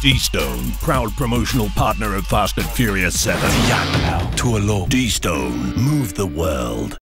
D-Stone, proud promotional partner of Fast and Furious 7. Yak now to a law, D-Stone, move the world.